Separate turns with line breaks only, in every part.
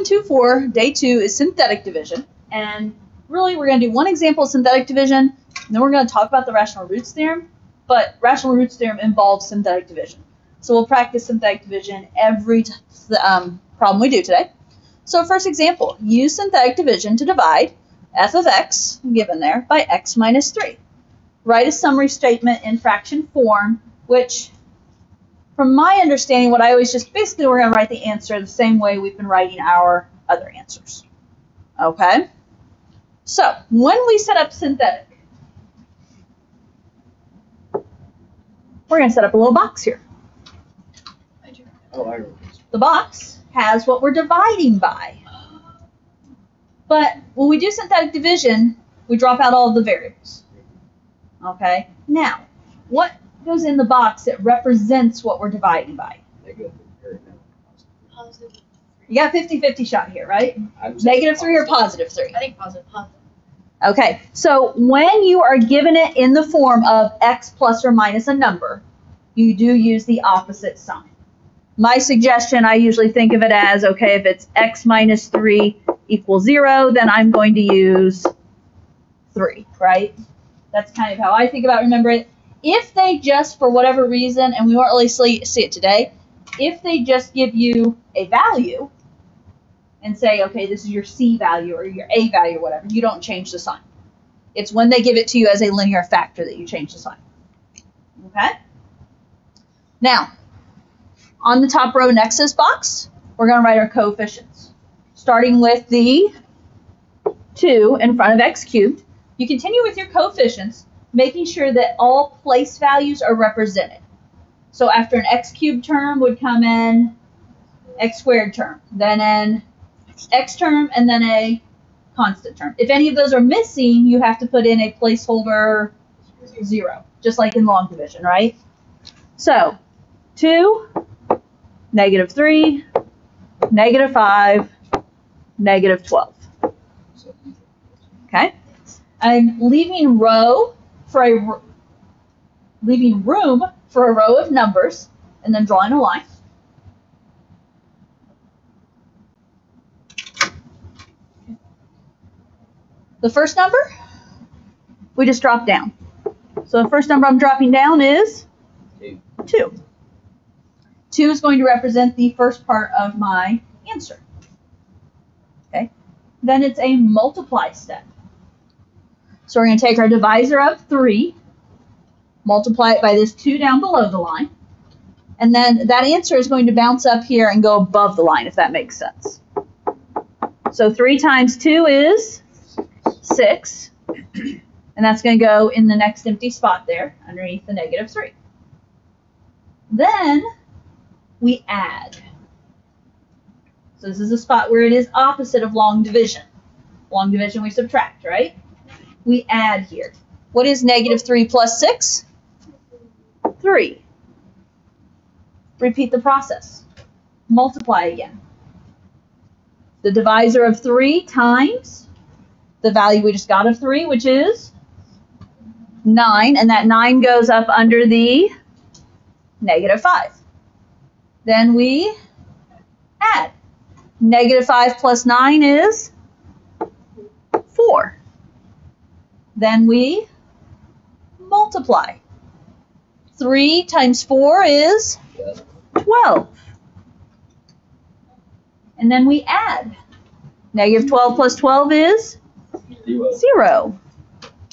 Lesson 2-4, day 2, is synthetic division. And really, we're going to do one example of synthetic division, and then we're going to talk about the rational roots theorem. But rational roots theorem involves synthetic division. So we'll practice synthetic division every um, problem we do today. So first example, use synthetic division to divide f of x, given there, by x minus 3. Write a summary statement in fraction form, which, from my understanding, what I always just, basically we're going to write the answer the same way we've been writing our other answers. Okay? So, when we set up synthetic, we're going to set up a little box here.
Oh.
The box has what we're dividing by. But when we do synthetic division, we drop out all of the variables. Okay? Now, what goes in the box that represents what we're dividing by?
Negative or no,
Positive.
You got 50 50 shot here, right? Negative 3 or positive 3?
I think positive. Positive.
Okay, so when you are given it in the form of x plus or minus a number, you do use the opposite sign. My suggestion, I usually think of it as okay, if it's x minus 3 equals 0, then I'm going to use 3, right? That's kind of how I think about remember it. If they just, for whatever reason, and we won't really see see it today, if they just give you a value and say, okay, this is your C value or your A value or whatever, you don't change the sign. It's when they give it to you as a linear factor that you change the sign. Okay? Now, on the top row next to box, we're going to write our coefficients. Starting with the 2 in front of x cubed, you continue with your coefficients, making sure that all place values are represented. So after an x cubed term would come in x squared term, then an x term, and then a constant term. If any of those are missing, you have to put in a placeholder 0, just like in long division, right? So, 2, negative 3, negative 5, negative 12. Okay? I'm leaving row for a leaving room for a row of numbers and then drawing a line. The first number we just drop down. So the first number I'm dropping down is
Two.
2. 2 is going to represent the first part of my answer. Okay? Then it's a multiply step. So we're going to take our divisor of 3, multiply it by this 2 down below the line, and then that answer is going to bounce up here and go above the line, if that makes sense. So 3 times 2 is 6, and that's going to go in the next empty spot there, underneath the negative 3. Then we add. So this is a spot where it is opposite of long division. Long division we subtract, right? We add here. What is negative 3 plus 6? 3. Repeat the process. Multiply again. The divisor of 3 times the value we just got of 3, which is 9, and that 9 goes up under the negative 5. Then we add. Negative 5 plus 9 is 4. Then we multiply. 3 times 4 is 12. And then we add. Negative 12 plus 12 is
Zero.
0.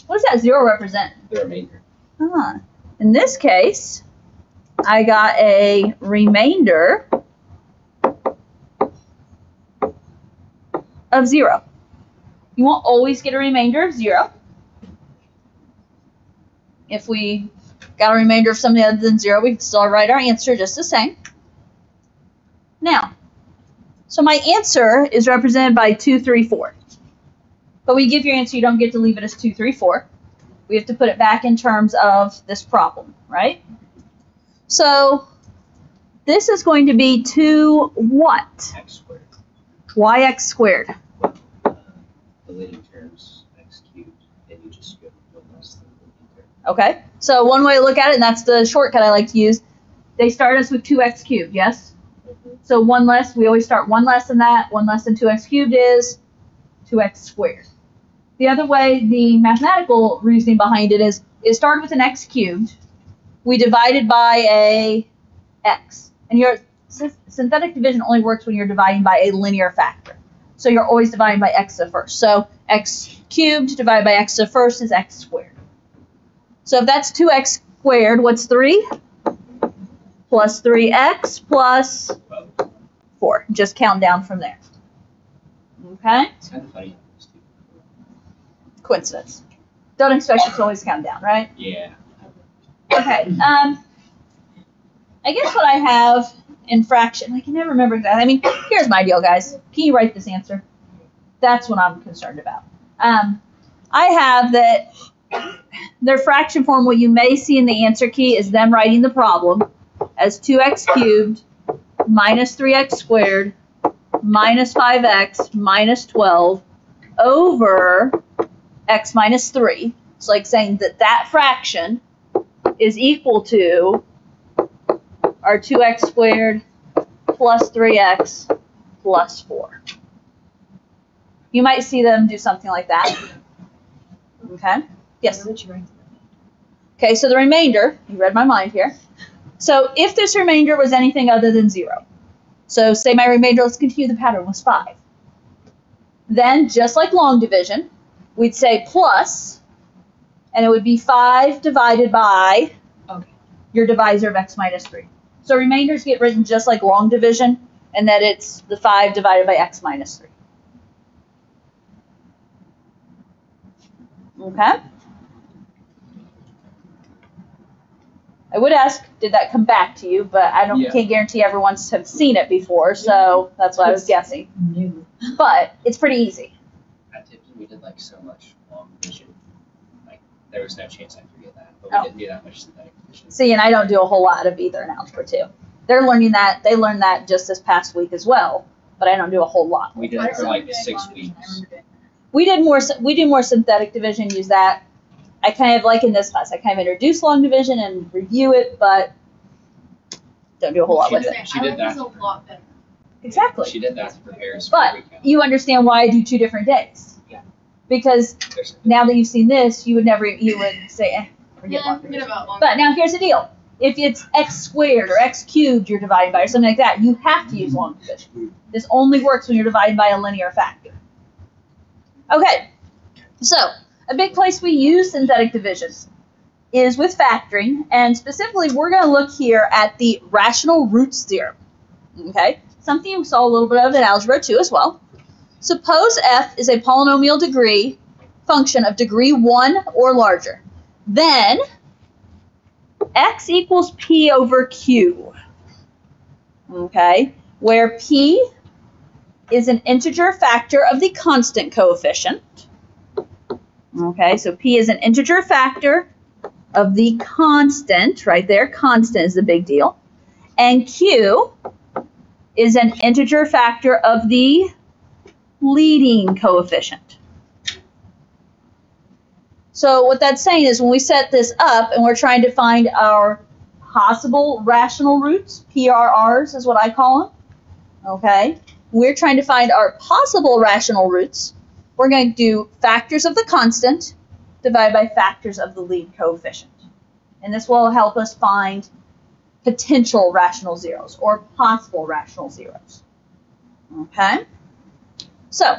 What does that 0 represent?
The remainder.
Huh. In this case, I got a remainder of 0. You won't always get a remainder of 0. If we got a remainder of something other than 0, we can still write our answer just the same. Now, so my answer is represented by 2, 3, 4. But we give your answer, you don't get to leave it as 2, 3, 4 we have to put it back in terms of this problem, right? So this is going to be 2 what?
X squared.
Why x squared?
Uh, terms x cubed, and you just go one less than the leading term.
Okay, so one way to look at it, and that's the shortcut I like to use, they start us with 2x cubed, yes? Mm-hmm. So one less, we always start one less than that. One less than 2x cubed is 2x squared. The other way, the mathematical reasoning behind it is, it started with an x cubed. We divided by a x. And your synthetic division only works when you're dividing by a linear factor. So you're always dividing by x to the first. So x cubed divided by x to the first is x squared. So if that's 2x squared, what's 3? Plus 3x plus 4. Just count down from there. Okay?
It's kind of funny. how those two-
Coincidence. Don't expect it to always count down, right?
Yeah.
Okay. Um, I guess what I have in fraction, I can never remember exactly. I mean, here's my deal, guys. Can you write this answer? That's what I'm concerned about. Um, I have that their fraction form, what you may see in the answer key is them writing the problem as 2x cubed minus 3x squared minus 5x minus 12 over x minus 3. It's like saying that that fraction is equal to our 2x squared plus 3x plus 4. You might see them do something like that. Okay? Yes?
Where would you rank them?
Okay, so the remainder, you read my mind here. So if this remainder was anything other than 0, so say my remainder, let's continue the pattern, was 5. Then, just like long division, we'd say plus, and it would be 5 divided by
Okay.
your divisor of x minus 3. So remainders get written just like long division, and that it's the 5 divided by x minus 3. Okay? I would ask, did that come back to you? But I don't
Yeah.
can't guarantee everyone's have seen it before, so that's what I was guessing.
New.
But it's pretty easy.
At Tipton, we did like so much long division. Like, there was no chance I'd forget that. But we
Oh.
didn't do that much synthetic division.
See, and I don't do a whole lot of either in algebra two. They're learning that. They learned that just this past week as well, but I don't do a whole lot.
We did it for like six
long division. I
weeks.
We did more. We do more synthetic division. Use that. I kind of like in this class. I kind of introduce long division and review it, but don't do a whole lot
She
with
did-
it.
she did
like this
that.
a lot better.
Exactly.
She did that to prepare us
But
for.
You understand why I do two different days?
Yeah.
Because now that you've seen this, you would never. You would say, eh, forget
Yeah,
long
forget
division.
about long.
But now here's the deal. If it's x squared or x cubed you're dividing by or something like that, you have to use long division. This only works when you're dividing by a linear factor. Okay, so a big place we use synthetic division is with factoring, and specifically we're going to look here at the rational roots theorem. Okay, something you saw a little bit of in algebra 2 as well. Suppose f is a polynomial degree function of degree 1 or larger. Then x equals p over q. Okay, where p is an integer factor of the constant coefficient. Okay, so p is an integer factor of the constant, right there, constant is the big deal. And q is an integer factor of the leading coefficient. So what that's saying is when we set this up and we're trying to find our possible rational roots, PRRs is what I call them, okay? We're trying to find our possible rational roots. We're going to do factors of the constant divided by factors of the lead coefficient. And this will help us find potential rational zeros or possible rational zeros. Okay? So,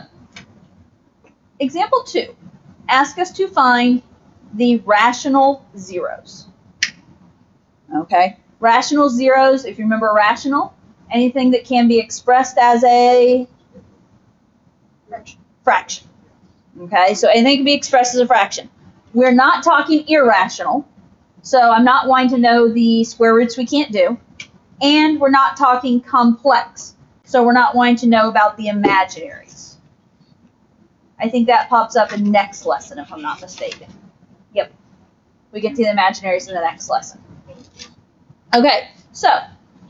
example two. Ask us to find the rational zeros. Okay? Rational zeros, if you remember rational, anything that can be expressed as a
Fraction.
Fraction. Okay, so anything can be expressed as a fraction. We're not talking irrational, so I'm not wanting to know the square roots we can't do. And we're not talking complex, so we're not wanting to know about the imaginaries. I think that pops up in next lesson, if I'm not mistaken. Yep. We get to the imaginaries in the next lesson. Okay, so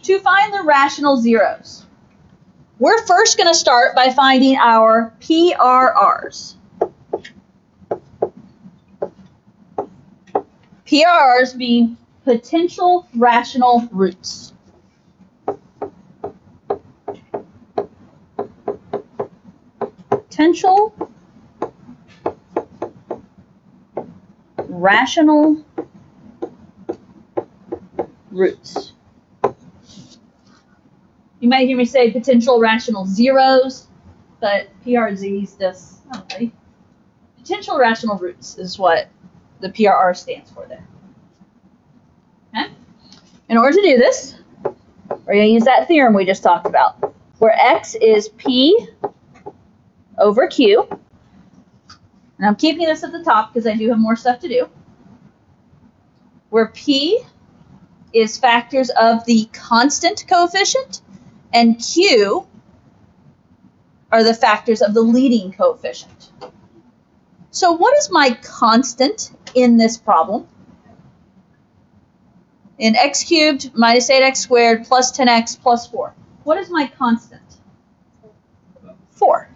to find the rational zeros, we're first going to start by finding our PRRs. PRRs being potential rational roots. Potential rational roots. You might hear me say potential rational zeros, but PRZs just, okay. Oh, potential rational roots is what the PRR stands for there. Okay? In order to do this, we're going to use that theorem we just talked about, where x is p over q. And I'm keeping this at the top because I do have more stuff to do. Where p is factors of the constant coefficient and q are the factors of the leading coefficient. So what is my constant in this problem? In x cubed minus 8x squared plus 10x plus 4. What is my constant? 4.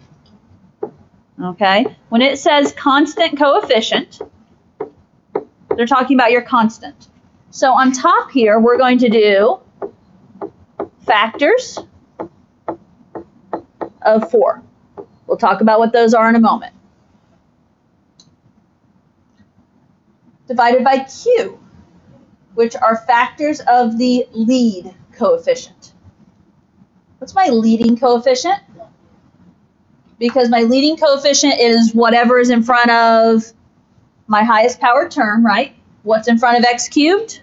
Okay? When it says constant coefficient, they're talking about your constant. So on top here, we're going to do factors of 4. We'll talk about what those are in a moment. Divided by q, which are factors of the lead coefficient. What's my leading coefficient? Because my leading coefficient is whatever is in front of my highest power term, right? What's in front of x cubed?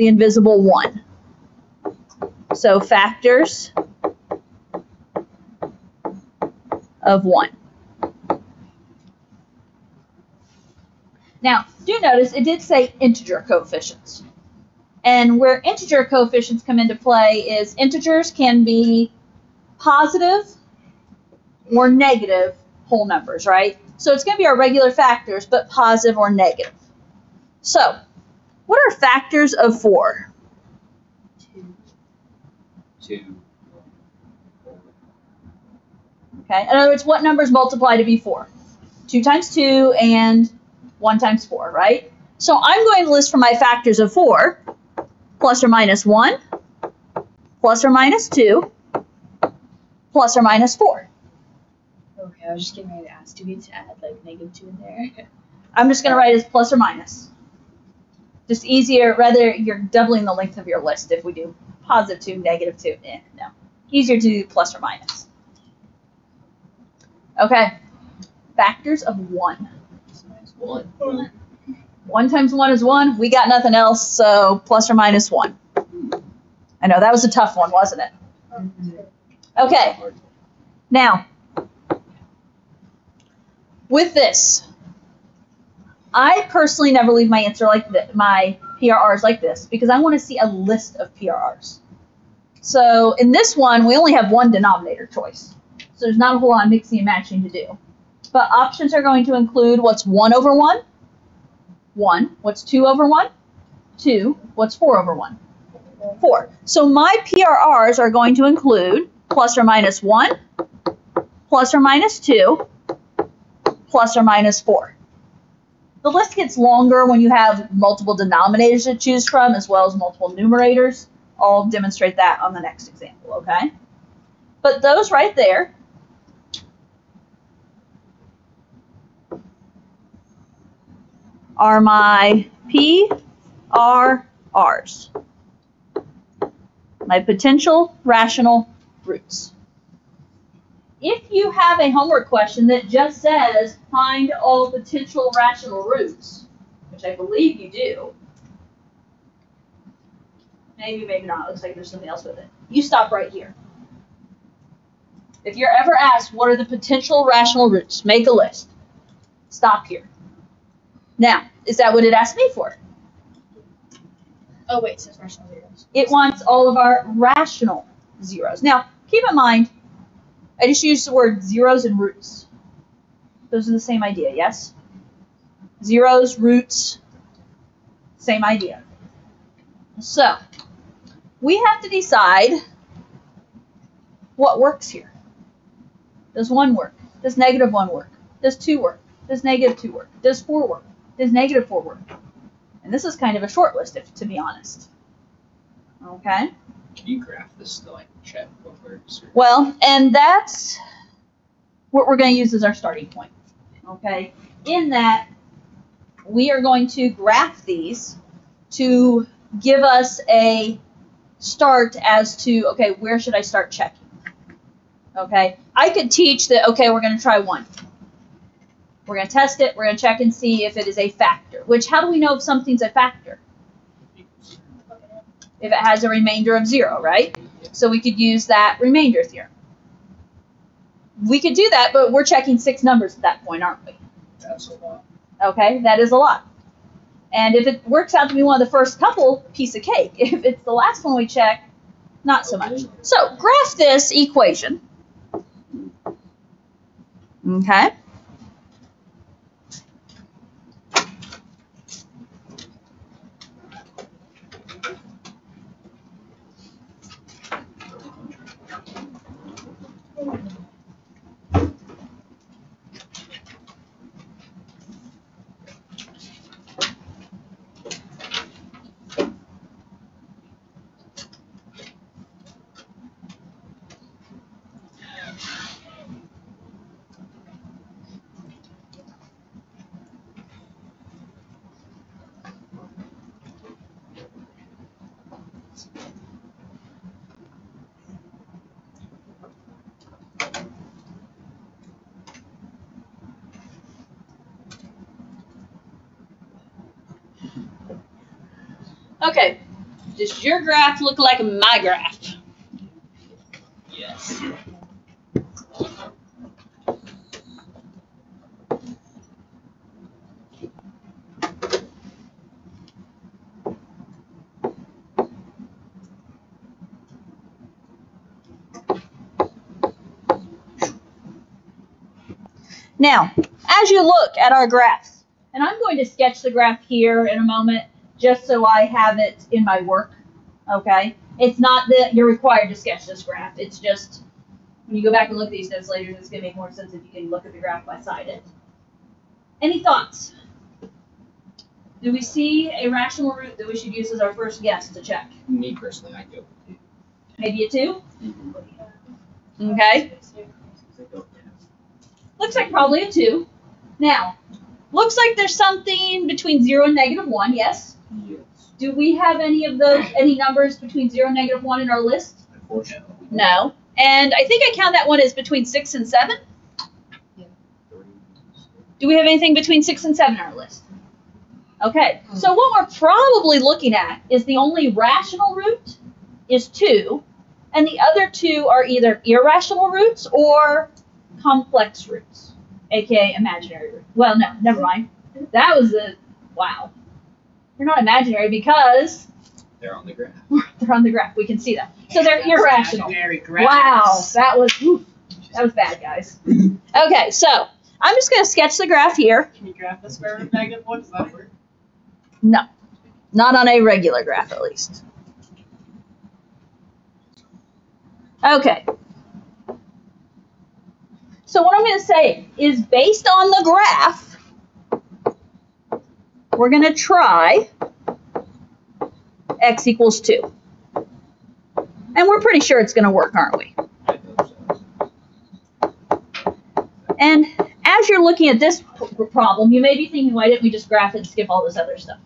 The invisible 1. So factors of 1. Now, do notice it did say integer coefficients. And where integer coefficients come into play is integers can be positive or negative whole numbers, right? So it's going to be our regular factors, but positive or negative. So, what are factors of 4?
Two.
Okay, in other words, what numbers multiply to be 4? 2 times 2 and 1 times 4, right? So I'm going to list for my factors of 4, plus or minus 1, plus or minus 2, plus or minus 4.
Okay, I was just getting ready to ask. Do we need to add like negative two in there?
I'm just going to write as plus or minus. Just easier, rather you're doubling the length of your list if we do positive 2, negative 2. Eh, no. Easier to do plus or minus. Okay. Factors of 1.
One.
1 times 1 is 1. We got nothing else, so plus or minus 1. I know, that was a tough one, wasn't it? Okay. Now, with this, I personally never leave my answer like th- my PRRs like this because I want to see a list of PRRs. So in this one, we only have one denominator choice. So there's not a whole lot of mixing and matching to do. But options are going to include what's 1 over 1, 1, what's 2 over 1, 2, what's 4 over 1, 4. So my PRRs are going to include plus or minus 1, plus or minus 2, plus or minus 4. The list gets longer when you have multiple denominators to choose from as well as multiple numerators. I'll demonstrate that on the next example, okay? But those right there are my PRRs, my potential rational roots. If you have a homework question that just says find all potential rational roots, which I believe you do, maybe, maybe not, looks like there's something else with it, you stop right here. If you're ever asked what are the potential rational roots, make a list. Stop here. Now, is that what it asked me for?
Oh wait, it says rational zeros.
It wants all of our rational zeros. Now, keep in mind, I just used the word zeros and roots. Those are the same idea, yes? Zeros, roots, same idea. So, we have to decide what works here. Does 1 work? Does negative 1 work? Does 2 work? Does negative 2 work? Does 4 work? Does negative 4 work? And this is kind of a short list, if, to be honest. Okay?
Can you graph this to like check what
Well, and that's what we're going to use as our starting point. Okay? In that, we are going to graph these to give us a start as to, okay, where should I start checking? Okay? I could teach that, okay, we're going to try one. We're going to test it, we're going to check and see if it is a factor. Which, how do we know if something's a factor? If it has a remainder of zero, right? So we could use that remainder theorem. We could do that, but we're checking six numbers at that point, aren't we?
That's a lot.
Okay, that is a lot. And if it works out to be one of the first couple, piece of cake. If it's the last one we check, not so much. So graph this equation. Okay. Okay. Does your graph look like my graph?
Yes.
Now, as you look at our graphs, and I'm going to sketch the graph here in a moment just so I have it in my work, okay? It's not that you're required to sketch this graph. It's just when you go back and look at these notes later, it's going to make more sense if you can look at the graph beside it. Any thoughts? Do we see a rational root that we should use as our first guess to check?
Me personally, I do.
Maybe a 2? Okay.
I go, yeah.
Looks like probably a 2. Now, looks like there's something between 0 and negative 1, yes?
Yes.
Do we have any of those, any numbers between 0 and negative 1 in our list?
Unfortunately.
No. And I think I count that one as between 6 and 7.
Three.
Do we have anything between 6 and 7 in our list? Okay, so what we're probably looking at is the only rational root is 2, and the other two are either irrational roots or complex roots, aka imaginary roots. Well, no, never mind. That was a wow. They're not imaginary because
They're on the graph.
they're on the graph. We can see them. So they're irrational.
Imaginary
Wow, that was whew, that was bad, guys. Okay, so I'm just gonna sketch the graph here.
Can you graph the square root of negative one? Does that work?
No, not on a regular graph at least. Okay. So what I'm going to say is based on the graph, we're going to try x equals 2. And we're pretty sure it's going to work, aren't we?
I hope so.
And as you're looking at this problem, you may be thinking, why didn't we just graph it and skip all this other stuff?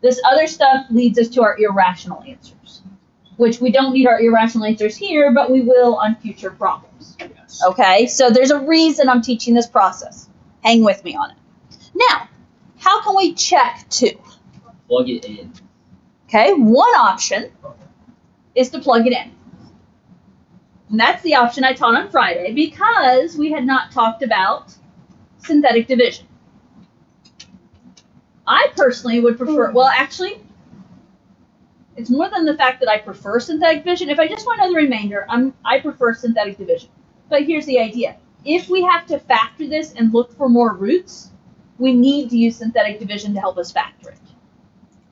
This other stuff leads us to our irrational answers, which we don't need our irrational answers here, but we will on future problems.
Yes.
Okay, so there's a reason I'm teaching this process. Hang with me on it. Now, how can we check two?
Plug it in.
Okay, one option is to plug it in. And that's the option I taught on Friday because we had not talked about synthetic division. I personally would prefer, well, actually, it's more than the fact that I prefer synthetic division. If I just want to know the remainder, I'm, I prefer synthetic division. But here's the idea if we have to factor this and look for more roots, we need to use synthetic division to help us factor it.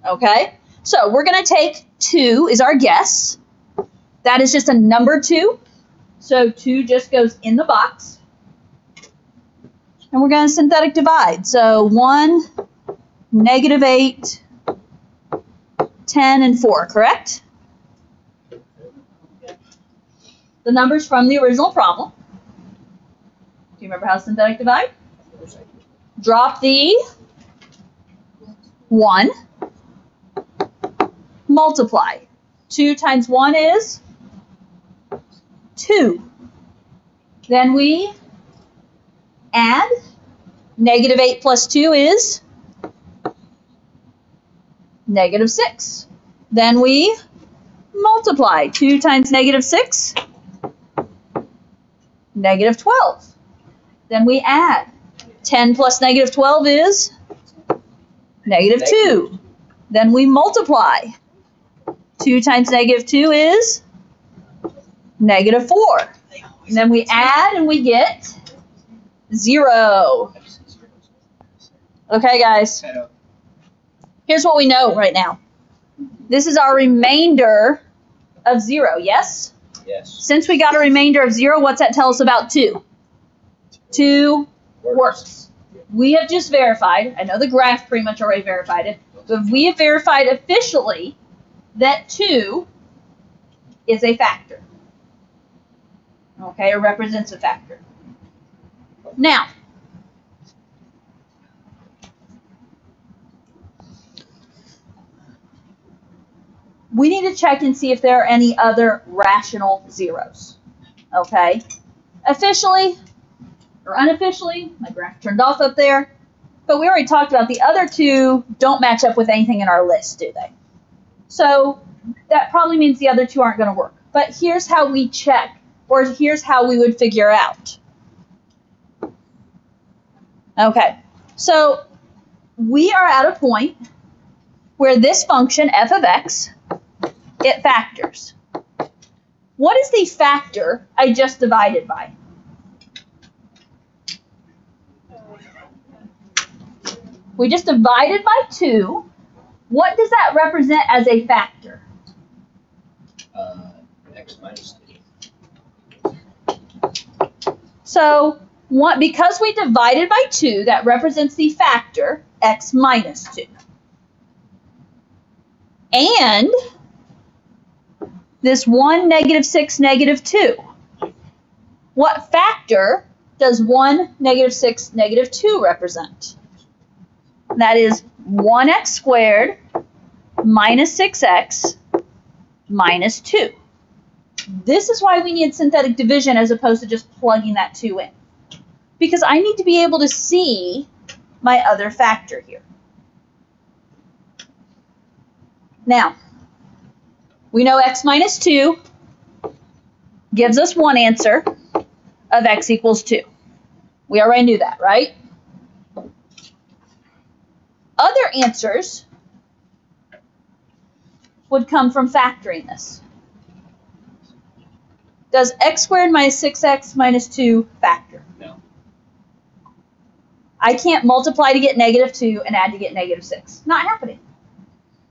Okay? So we're going to take 2 is our guess. That is just a number 2. So 2 just goes in the box. And we're going to synthetic divide. So 1, negative 8, 10, and 4, correct? the numbers from the original problem. Do you remember how synthetic divide? Drop the 1. Multiply. 2 times 1 is 2. Then we add. Negative 8 plus 2 is negative 6. Then we multiply. 2 times negative 6, negative 12. Then we add. 10 plus negative 12 is negative 2. Then we multiply. 2 times negative 2 is negative 4. And then we add and we get 0.
I just see zeros.
Okay, guys. Here's what we know right now. This is our remainder of 0, yes?
Yes.
Since we got a remainder of 0, what's that tell us about 2? 2 works. We have just verified, I know the graph pretty much already verified it, but we have verified officially that 2 is a factor. Okay, or represents a factor. Now, we need to check and see if there are any other rational zeros. Okay? Officially or unofficially, my graph turned off up there, but we already talked about the other two don't match up with anything in our list, do they? So that probably means the other two aren't going to work. But here's how we check, or here's how we would figure out. Okay, so we are at a point where this function f of x it factors. What is the factor I just divided by? We just divided by 2. What does that represent as a factor?
Uh, x minus.
So, one, because we divided by 2, that represents the factor x minus 2. And this 1, negative 6, negative 2. What factor does 1, negative 6, negative 2 represent? That is 1x squared minus 6x minus 2. This is why we need synthetic division as opposed to just plugging that 2 in. Because I need to be able to see my other factor here. Now, we know x minus 2 gives us one answer of x equals 2. We already knew that, right? Other answers would come from factoring this. Does x squared minus 6x minus 2 factor?
No.
I can't multiply to get negative 2 and add to get negative 6. Not happening.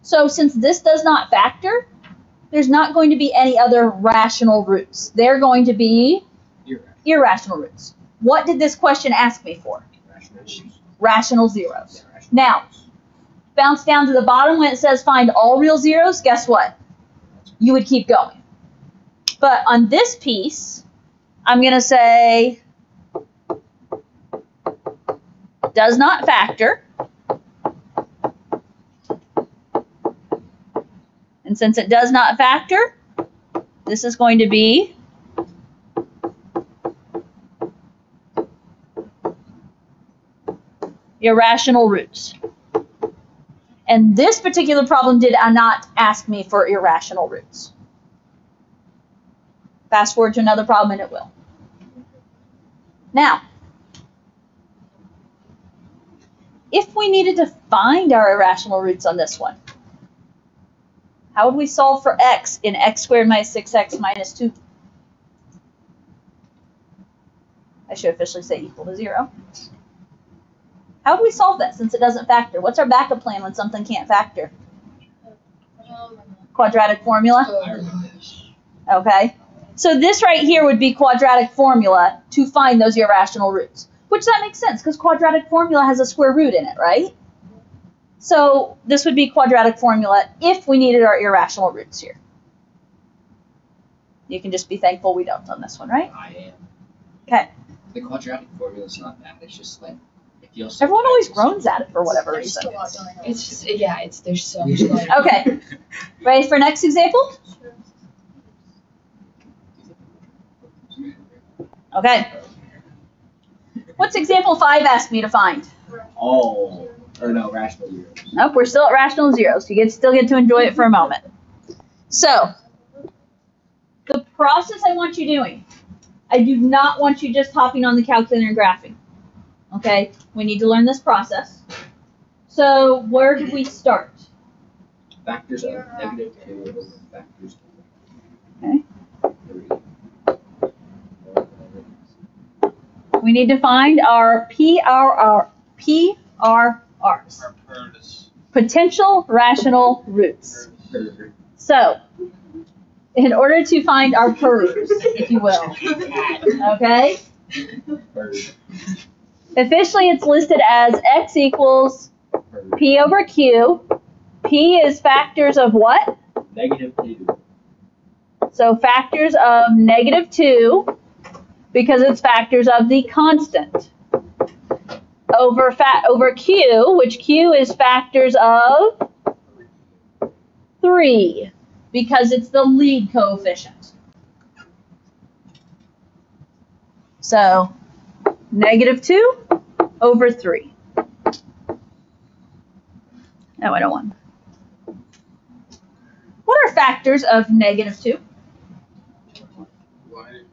So since this does not factor, there's not going to be any other rational roots. They're going to be
Irrational.
irrational roots. What did this question ask me for?
Rational.
Rational zeros. Now, bounce down to the bottom when it says find all real zeros, guess what? You would keep going. But on this piece, I'm going to say does not factor. And since it does not factor, this is going to be irrational roots. And this particular problem did not ask me for irrational roots. Fast forward to another problem and it will. Now, if we needed to find our irrational roots on this one, how would we solve for x in x squared minus 6x minus 2? I should officially say equal to 0. How do we solve that since it doesn't factor? What's our backup plan when something can't factor? Quadratic formula?
I remember this.
Okay. So this right here would be quadratic formula to find those irrational roots. Which that makes sense because quadratic formula has a square root in it, right? So this would be quadratic formula if we needed our irrational roots here. You can just be thankful we don't on this one, right?
I am.
Okay.
The quadratic formula is not bad. It's just like it feels. so
Everyone always groans at it for whatever
There's
reason.
just a lot going on. It's just yeah, it's there's so much going on.
Okay. Ready for next example? Okay. What's example five asked me to find?
Oh, or no, rational zeros.
Nope, we're still at rational zeros. So you get still get to enjoy it for a moment. So, the process I want you doing, I do not want you just hopping on the calculator and graphing. Okay, we need to learn this process. So, where do we start?
Factors of negative two over factors
Okay.
of three.
We need to find our PRR, PRRs, potential rational roots. So, in order to find our PRRs, if you will, okay,
per-
officially it's listed as x equals p over q. P is factors of what?
Negative two.
So factors of negative 2 because it's factors of the constant. Over fa- over q, which q is factors of 3 because it's the lead coefficient. So negative 2 over 3. No, I don't want. What are factors of negative 2?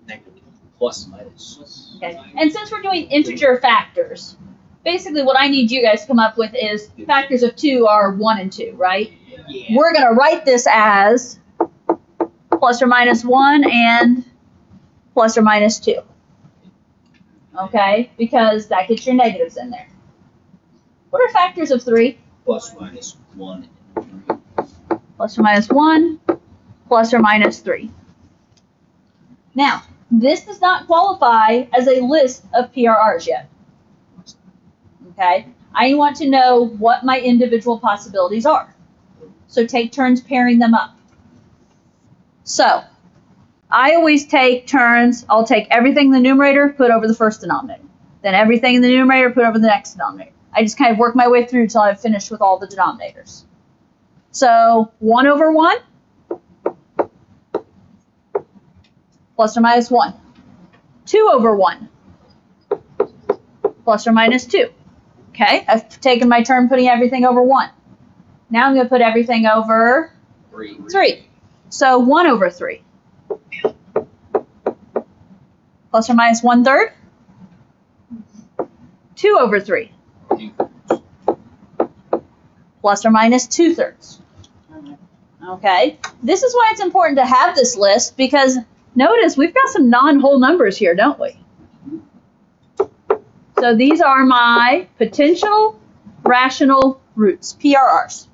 Negative Plus minus.
Okay. And since we're doing integer factors, basically what I need you guys to come up with is factors of 2 are 1 and 2, right?
Yeah.
We're going to write this as plus or minus 1 and plus or minus 2. Okay? Because that gets your negatives in there. What are factors of 3?
Plus minus one and three.
Plus or minus 1, plus or minus 3. Now, this does not qualify as a list of PRRs yet. Okay? I want to know what my individual possibilities are. So take turns pairing them up. So, I always take turns, I'll take everything in the numerator, put over the first denominator. Then everything in the numerator, put over the next denominator. I just kind of work my way through until I've finished with all the denominators. So 1 over 1 plus or minus 1. 2 over 1 plus or minus 2. Okay, I've taken my turn putting everything over 1. Now I'm going to put everything over
Three.
3. So 1 over 3. Plus or minus 1 third. 2 over 3. Plus or minus 2 thirds. Okay, this is why it's important to have this list because notice we've got some non-whole numbers here, don't we? So these are my potential rational roots, PRRs.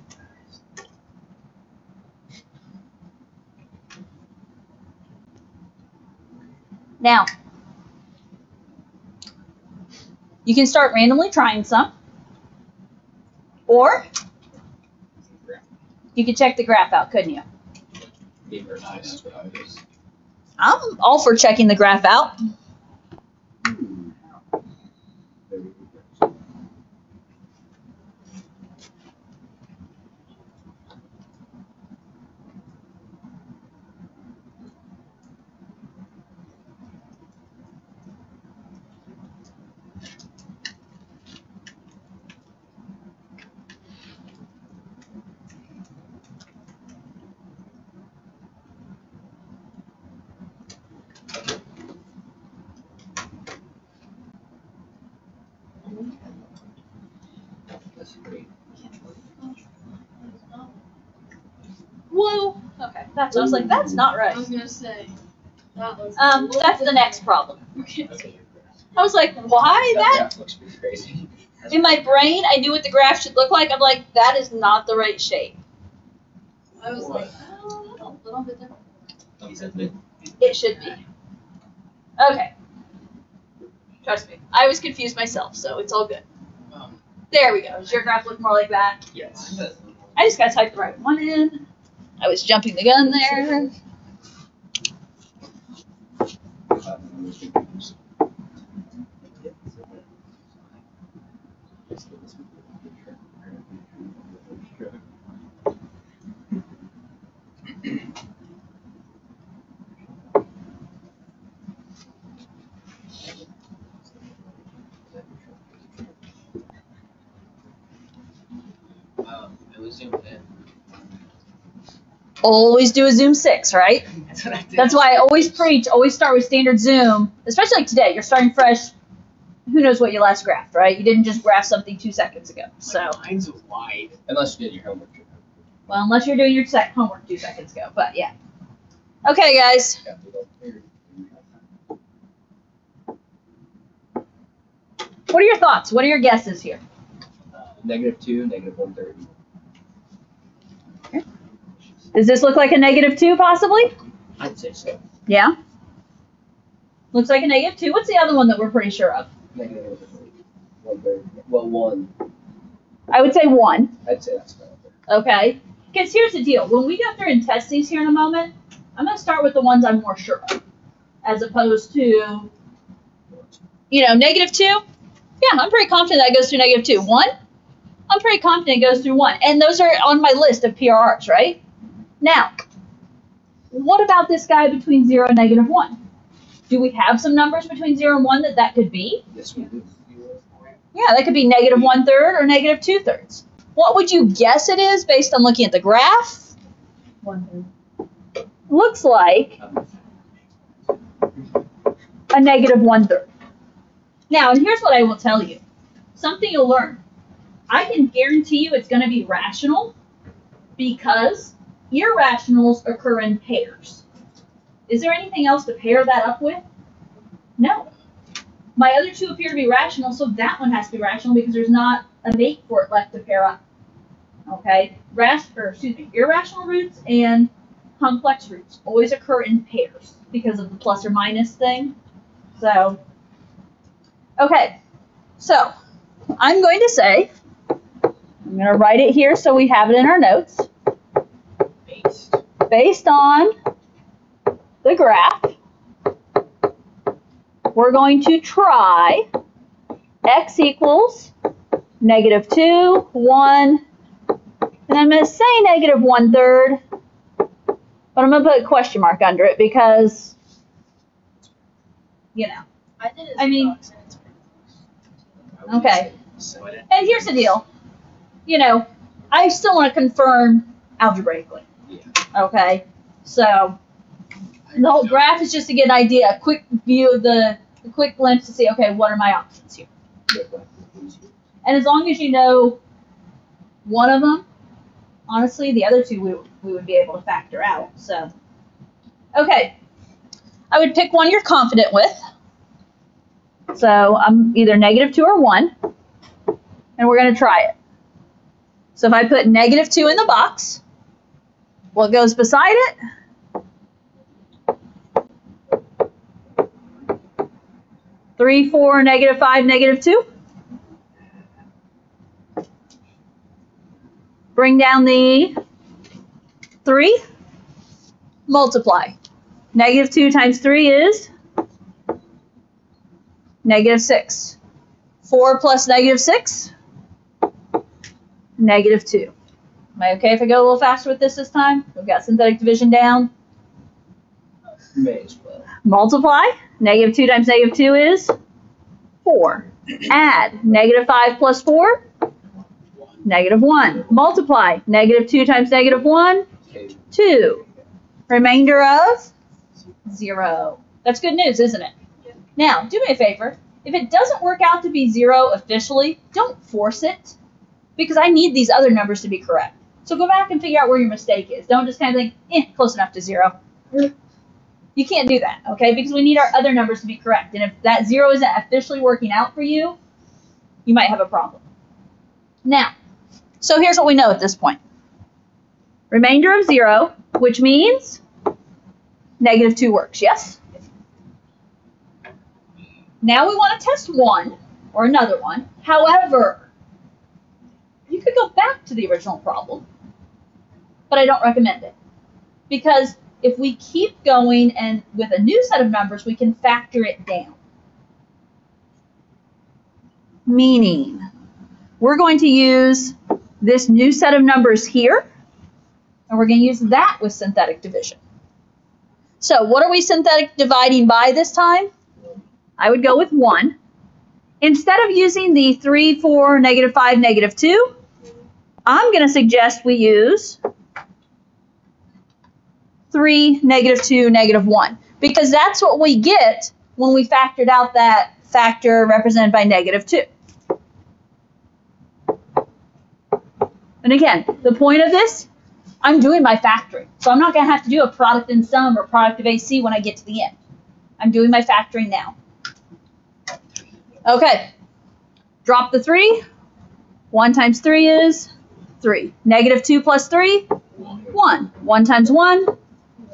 Now, you can start randomly trying some, or you could check the graph out, couldn't you?
Gave her nice. That's what I was.
I'm all for checking the graph out. Whoa. Okay, that's. I was like, that's not right.
I was gonna say. That looks
Um, that's the next problem.
Okay.
That's what you're
I was like, why that?
graph looks pretty crazy.
In my brain, I knew what the graph should look like. I'm like, that is not the right shape.
I was like, oh, a little bit different.
Thumbs up, but
It should be. Okay. Trust me, I was confused myself, so it's all good. There we go. Does your graph look more like that?
yes.
I just gotta type the right one in. I was jumping the gun there.
Um, it was zoomed in.
Always do a zoom six, right?
That's what I did.
That's why I always preach, always start with standard zoom, especially like today. You're starting fresh. Who knows what you last graphed, right? You didn't just graph something two seconds ago. So,
Mine's wide. Unless you did your homework.
well, unless you're doing your sec- homework two seconds ago, but yeah. Okay, guys.
have to go through.
What are your thoughts? What are your guesses here?
Uh, Negative two, negative one third.
Does this look like a negative two, possibly?
I'd say so.
Yeah. Looks like a negative two. What's the other one that we're pretty sure of?
Negative one third. Well, one.
I would say one.
I'd say that's about.
Okay. Because here's the deal. When we go through and test these here in a moment, I'm going to start with the ones I'm more sure of, as opposed to, you know, negative two. Yeah, I'm pretty confident that goes through negative two. One, I'm pretty confident it goes through one. And those are on my list of PRRs, right? Now, what about this guy between zero and negative one? Do we have some numbers between zero and one that that could be?
Yes, we do.
Yeah, that could be negative one third or negative two thirds. What would you guess it is based on looking at the graph?
One third.
Looks like a negative one third. Now, and here's what I will tell you something you'll learn. I can guarantee you it's going to be rational because irrationals occur in pairs. Is there anything else to pair that up with? No. My other two appear to be rational, so that one has to be rational because there's not a mate for it left to pair up. Okay? Ras- or excuse me, irrational roots and complex roots always occur in pairs because of the plus or minus thing. So, okay. So, I'm going to say, I'm going to write it here so we have it in our notes.
Based.
On the graph, we're going to try x equals negative 2, 1, and I'm going to say negative 1 third, but I'm going to put a question mark under it because, you know.
I.
I mean-
box and it's pretty close.
Okay. And here's the deal. You know, I still want to confirm algebraically. Okay? So, the whole graph is just to get an idea, a quick view of the, a quick glimpse to see, okay, what are my options here? And as long as you know one of them, honestly, the other two we, we would be able to factor out. So, okay. I would pick one you're confident with. So I'm either negative two or one. And we're going to try it. So if I put negative two in the box, what goes beside it? Three, four, negative five, negative two. Bring down the 3. Multiply. Negative 2 times 3 is negative 6. 4 plus negative 6? Negative 2. Am I okay if I go a little faster with this this time? We've got synthetic division down.
May as well.
Multiply. Negative 2 times negative 2 is 4. Add. Negative 5 plus 4? Negative 1. Multiply. Negative 2 times negative 1? 2. Remainder of 0. That's good news, isn't it? Now, do me a favor. If it doesn't work out to be 0 officially, don't force it because I need these other numbers to be correct. So go back and figure out where your mistake is. Don't just kind of think, eh, close enough to 0. You can't do that, okay? Because we need our other numbers to be correct. And if that 0 isn't officially working out for you, you might have a problem. Now, so here's what we know at this point remainder of 0, which means negative 2 works, yes? Now we want to test 1 or another one. However, you could go back to the original problem, but I don't recommend it. Because if we keep going and with a new set of numbers, we can factor it down. Meaning, we're going to use this new set of numbers here, and we're going to use that with synthetic division. So what are we synthetic dividing by this time? I would go with 1. Instead of using the 3, 4, negative 5, negative 2, I'm going to suggest we use 3, negative 2, negative 1. Because that's what we get when we factored out that factor represented by negative 2. And again, the point of this, I'm doing my factoring. So I'm not going to have to do a product in sum or product of AC when I get to the end. I'm doing my factoring now. Okay. Drop the 3. 1 times 3 is 3. Negative 2 plus 3, 1. 1 times 1,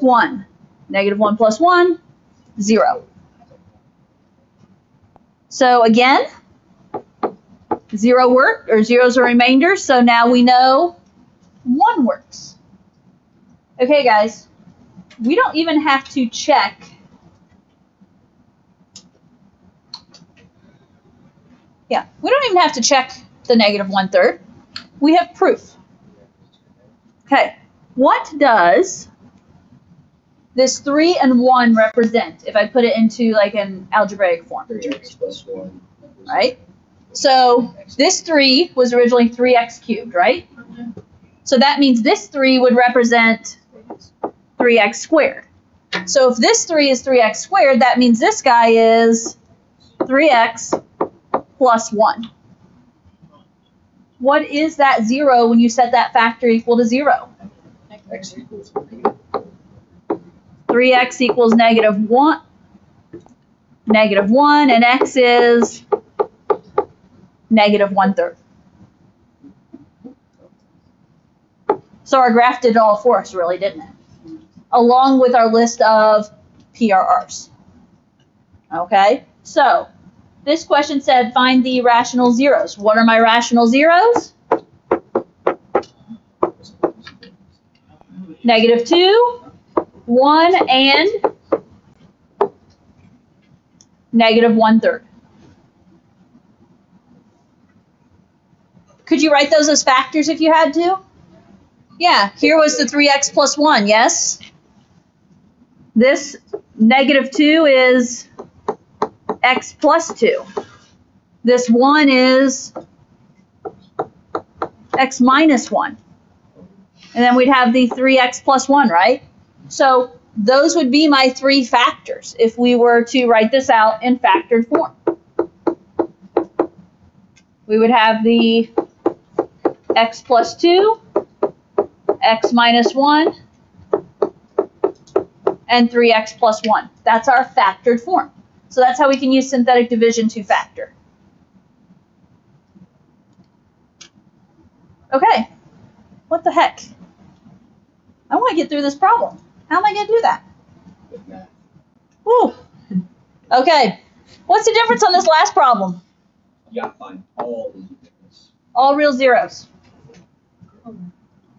1. Negative 1 plus 1, 0. So again, 0 work, or 0 is a remainder, so now we know 1 works. Okay, guys, we don't even have to check Yeah, we don't even have to check the negative one third. We have proof. Okay, what does this 3 and 1 represent if I put it into like an algebraic form?
3x plus 1.
Right? So this 3 was originally 3x cubed, right? So that means this 3 would represent 3x squared. So if this 3 is 3x squared, that means this guy is 3x plus 1. What is that 0 when you set that factor equal to 0?
x equals
3x equals negative 1, negative 1, and x is negative 1 third. So our graph did all for us, really, didn't it? Along with our list of PRRs. Okay, so this question said find the rational zeros. What are my rational zeros? Negative 2, 1, and negative 1 third. Could you write those as factors if you had to? Yeah, here was the 3x plus 1, yes? This negative 2 is x plus 2. This 1 is x minus 1. And then we'd have the 3x plus 1, right? So those would be my three factors if we were to write this out in factored form. We would have the x plus 2, x minus 1, and 3x plus 1. That's our factored form. So that's how we can use synthetic division to factor. Okay, what the heck? I want to get through this problem. How am I going to do that? Woo. Okay, what's the difference on this last problem?
You gotta find all the difference.
All real zeros.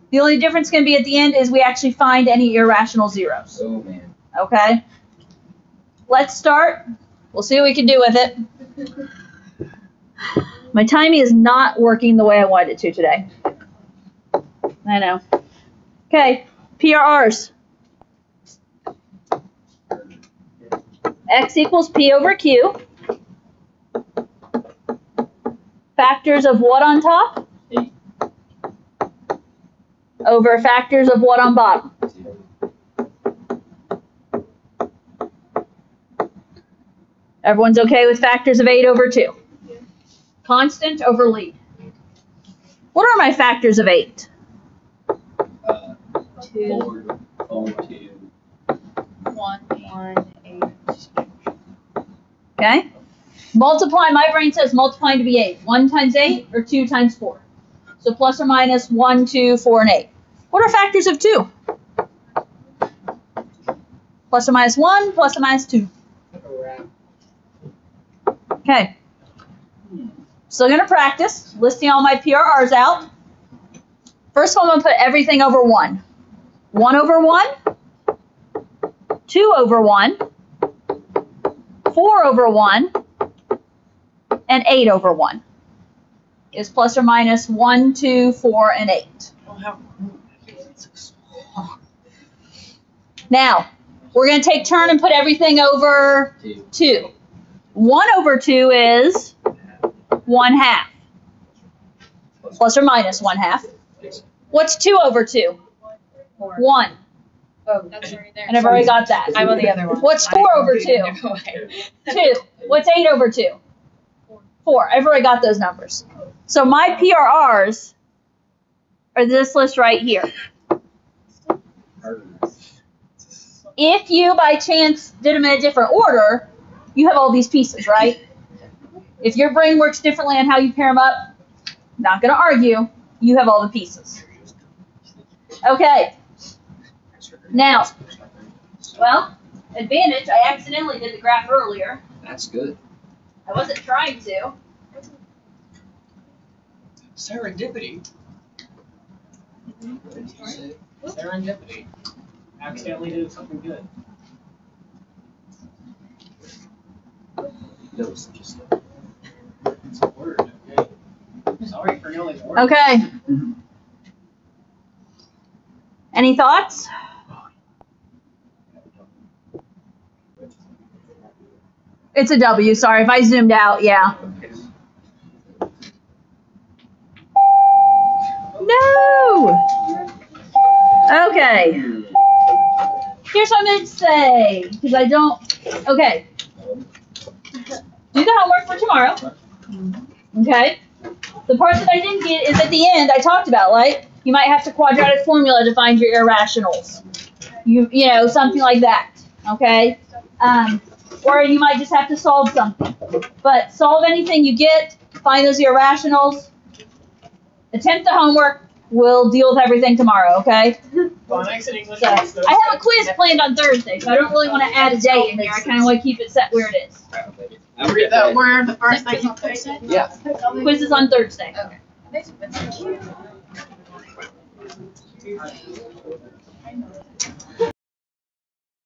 The only difference going to be at the end is we actually find any irrational zeros.
Oh man.
Okay? Let's start. We'll see what we can do with it. My timing is not working the way I wanted it to today. I know. Okay, PRRs. X equals P over Q. Factors of what on top?
Eight.
Over factors of what on bottom?
Zero.
Everyone's okay with factors of 8 over 2? Constant over lead. What are my factors of 8?
Uh,
Two,
four, oh, two,
one, one, eight.
Okay? Multiply, my brain says multiplying to be 8. 1 times 8 or 2 times 4. So plus or minus 1, 2, 4, and 8. What are factors of 2? Plus or minus 1, plus or minus 2. Okay. Still going to practice, listing all my PRRs out. First all, I'm going to put everything over 1. 1 over 1, 2 over 1, 4 over 1, and 8 over 1 is plus or minus 1, 2, 4, and 8. Now, we're going to take turn and put everything over
Two.
1 over 2 is 1 half, plus or minus 1 half. What's 2 over 2? 1.
Oh,
That's already there.
And I've already got that.
I'm on the other one.
What's four over two? 2. What's 8 over 2? 4. I've already got those numbers. So my PRRs are this list right here. If you by chance did them in a different order, you have all these pieces, right? If your brain works differently on how you pair them up, not going to argue, you have all the pieces. Okay, Now. well, advantage, I accidentally did the graph earlier.
That's good.
I wasn't trying to.
Serendipity. Mm-hmm.
What did you say?
Serendipity. Accidentally did something good.
No such a.
It's a word, okay? Sorry for knowing words.
Okay. Mm-hmm. Any thoughts? It's a W. Sorry if I zoomed out. Yeah. No. Okay. Here's what I'm going to say because I don't. Okay. Do the homework for tomorrow. Okay. The part that I didn't get is at the end. I talked about like you might have to quadratic formula to find your irrationals. You you know something like that. Okay. Um, or you might just have to solve something. But solve anything you get. Find those irrationals. Attempt the homework. We'll deal with everything tomorrow. Okay.
Phonics and English
So I have a quiz planned on Thursday, so I don't really want to add a day in here. I kind of want to keep it set where it is.
I'll that.
Where the first thing on Thursday?
Yeah.
Quiz is on Thursday.
Okay.